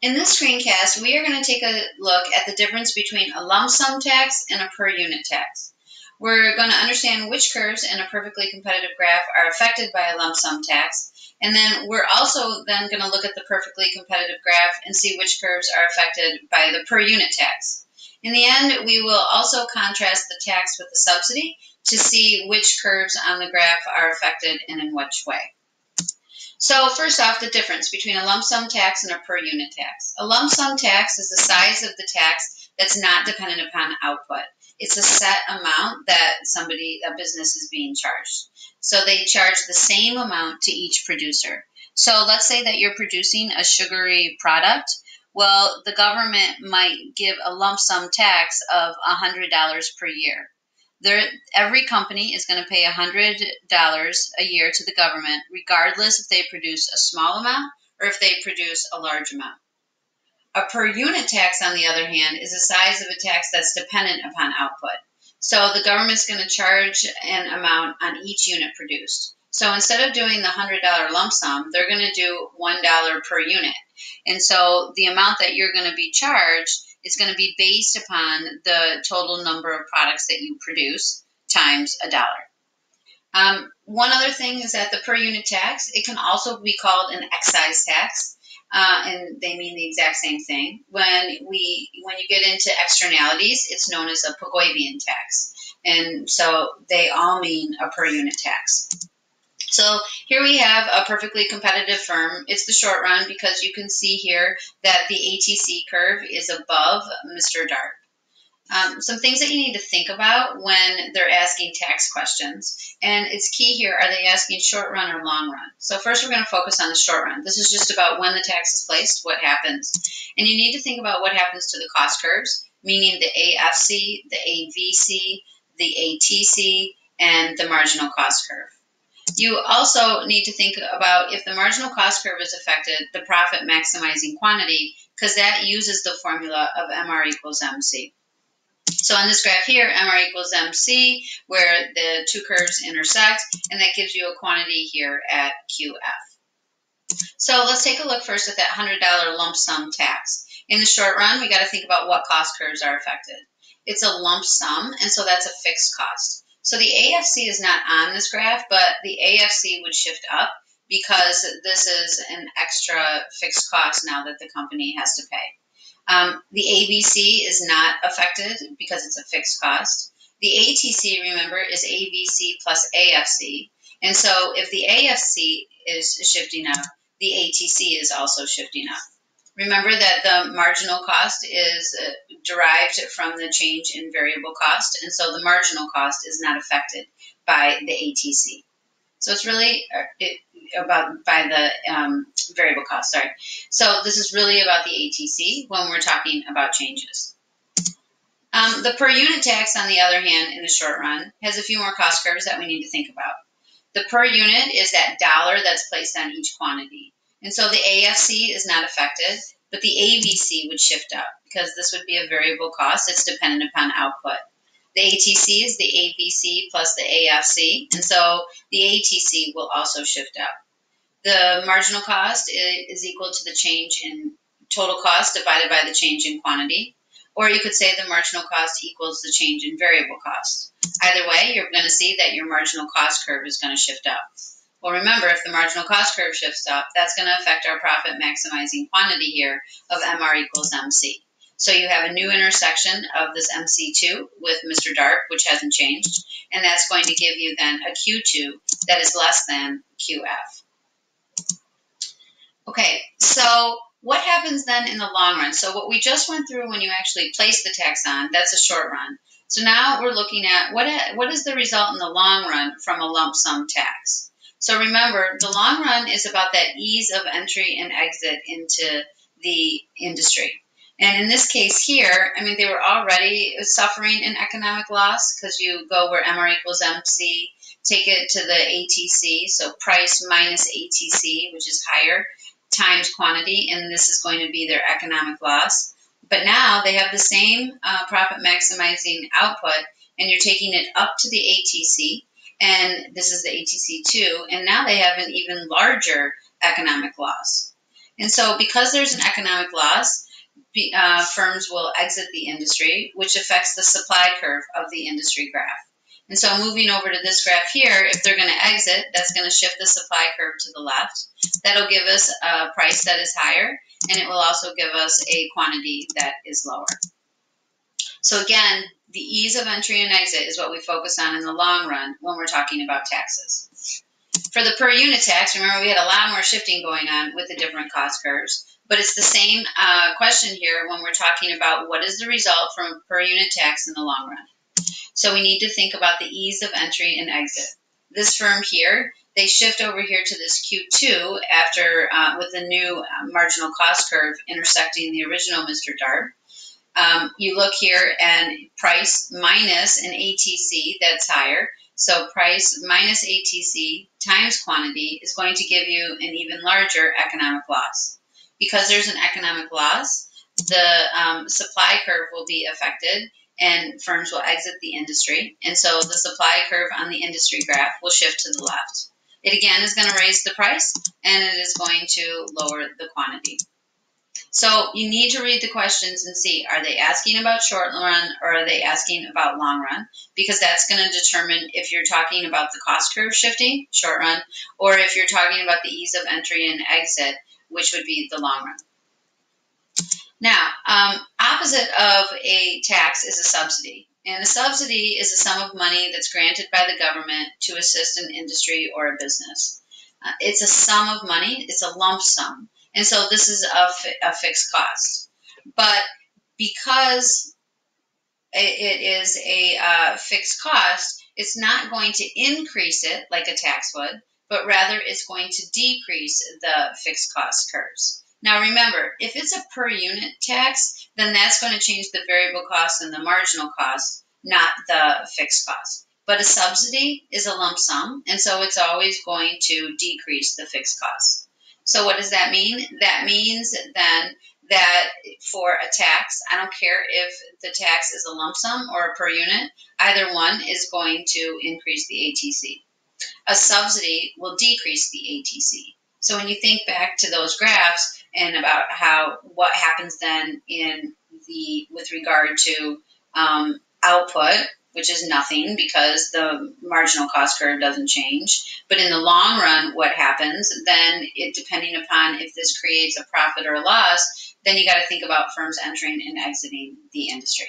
In this screencast, we are going to take a look at the difference between a lump sum tax and a per unit tax. We're going to understand which curves in a perfectly competitive graph are affected by a lump sum tax, and then we're also then going to look at the perfectly competitive graph and see which curves are affected by the per unit tax. In the end, we will also contrast the tax with the subsidy to see which curves on the graph are affected and in which way. So first off, the difference between a lump sum tax and a per unit tax. A lump sum tax is the size of the tax that's not dependent upon output. It's a set amount that somebody, a business is being charged. So they charge the same amount to each producer. So let's say that you're producing a sugary product. Well, the government might give a lump sum tax of $100 per year every company is going to pay $100 a year to the government, regardless if they produce a small amount or if they produce a large amount. A per unit tax, on the other hand, is the size of a tax that's dependent upon output. So the government's going to charge an amount on each unit produced. So instead of doing the $100 lump sum, they're going to do $1 per unit. And so the amount that you're going to be charged is going to be based upon the total number of products that you produce times a dollar. Um, one other thing is that the per unit tax, it can also be called an excise tax. Uh, and they mean the exact same thing. When we when you get into externalities, it's known as a Pigouvian tax, and so they all mean a per unit tax. So here we have a perfectly competitive firm. It's the short run because you can see here that the ATC curve is above Mr. Darp. Um, some things that you need to think about when they're asking tax questions. And it's key here, are they asking short run or long run? So first we're going to focus on the short run. This is just about when the tax is placed, what happens. And you need to think about what happens to the cost curves, meaning the AFC, the AVC, the ATC, and the marginal cost curve. You also need to think about if the marginal cost curve is affected, the profit maximizing quantity, because that uses the formula of MR equals MC. So on this graph here, MR equals MC, where the two curves intersect, and that gives you a quantity here at QF. So let's take a look first at that $100 lump sum tax. In the short run, we got to think about what cost curves are affected. It's a lump sum, and so that's a fixed cost. So the AFC is not on this graph, but the AFC would shift up because this is an extra fixed cost now that the company has to pay. Um, the AVC is not affected because it's a fixed cost. The ATC, remember, is AVC plus AFC. And so if the AFC is shifting up, the ATC is also shifting up. Remember that the marginal cost is uh, derived from the change in variable cost, and so the marginal cost is not affected by the ATC. So it's really uh, about by the um, variable cost. Sorry. So this is really about the ATC when we're talking about changes. Um, the per unit tax, on the other hand, in the short run, has a few more cost curves that we need to think about. The per unit is that dollar that's placed on each quantity. And so the AFC is not affected, but the AVC would shift up because this would be a variable cost. It's dependent upon output. The ATC is the AVC plus the AFC, and so the ATC will also shift up. The marginal cost is equal to the change in total cost divided by the change in quantity, or you could say the marginal cost equals the change in variable cost. Either way, you're going to see that your marginal cost curve is going to shift up. Well, remember, if the marginal cost curve shifts up, that's going to affect our profit maximizing quantity here of MR equals MC. So you have a new intersection of this MC2 with Mr. Darp, which hasn't changed, and that's going to give you then a Q2 that is less than QF. Okay, so what happens then in the long run? So what we just went through when you actually place the tax on, that's a short run. So now we're looking at what, what is the result in the long run from a lump sum tax? So remember, the long run is about that ease of entry and exit into the industry. And in this case here, I mean, they were already suffering an economic loss because you go where MR equals MC, take it to the ATC, so price minus ATC, which is higher, times quantity, and this is going to be their economic loss. But now they have the same uh, profit maximizing output, and you're taking it up to the ATC, and this is the ATC2, and now they have an even larger economic loss. And so, because there's an economic loss, uh, firms will exit the industry, which affects the supply curve of the industry graph. And so moving over to this graph here, if they're going to exit, that's going to shift the supply curve to the left. That'll give us a price that is higher, and it will also give us a quantity that is lower. So again, the ease of entry and exit is what we focus on in the long run when we're talking about taxes. For the per unit tax, remember we had a lot more shifting going on with the different cost curves, but it's the same uh, question here when we're talking about what is the result from a per unit tax in the long run. So we need to think about the ease of entry and exit. This firm here, they shift over here to this Q2 after uh, with the new uh, marginal cost curve intersecting the original Mr. Darp. Um, you look here and price minus an ATC that's higher. So price minus ATC times quantity is going to give you an even larger economic loss. Because there's an economic loss, the um, supply curve will be affected and firms will exit the industry. And so the supply curve on the industry graph will shift to the left. It again is going to raise the price and it is going to lower the quantity. So you need to read the questions and see, are they asking about short run or are they asking about long run? Because that's going to determine if you're talking about the cost curve shifting, short run, or if you're talking about the ease of entry and exit, which would be the long run. Now, um, opposite of a tax is a subsidy. And a subsidy is a sum of money that's granted by the government to assist an industry or a business. Uh, it's a sum of money, it's a lump sum. And so this is a, fi a fixed cost. But because it is a uh, fixed cost, it's not going to increase it like a tax would, but rather it's going to decrease the fixed cost curves. Now remember, if it's a per unit tax, then that's going to change the variable cost and the marginal cost, not the fixed cost. But a subsidy is a lump sum, and so it's always going to decrease the fixed cost. So what does that mean? That means then that for a tax, I don't care if the tax is a lump sum or a per unit, either one is going to increase the ATC. A subsidy will decrease the ATC. So when you think back to those graphs and about how what happens then in the with regard to um, output, which is nothing because the marginal cost curve doesn't change. But in the long run, what happens then? It depending upon if this creates a profit or a loss, then you got to think about firms entering and exiting the industry.